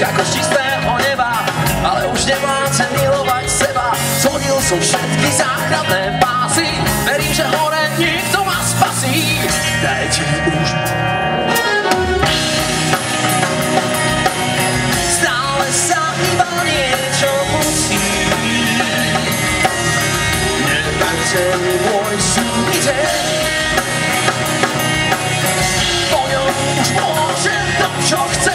jako čistého neba, ale už nemá se milovat seba. Shodil jsou všetky záchranné pásy, verím, že hore nikdo má spasí. Teď už stále sám iba něco musí. Nebaďte mi můj sůjde, už môžem to, co chce.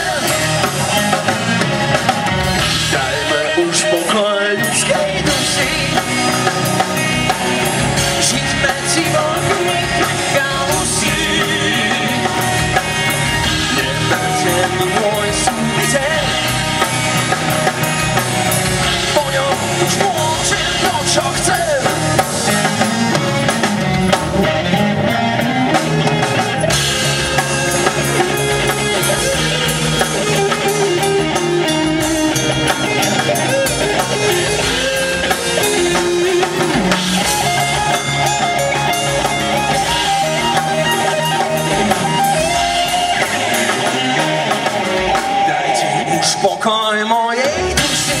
pokoj mojej duszy.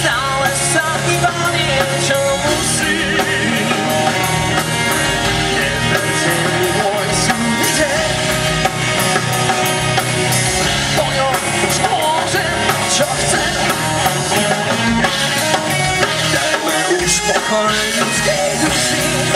Stałe zakiwanie ciągu syn Nie będzie miłość ludzie Moją może co chcę. Dajmy już pokoj ludzkiej duszy.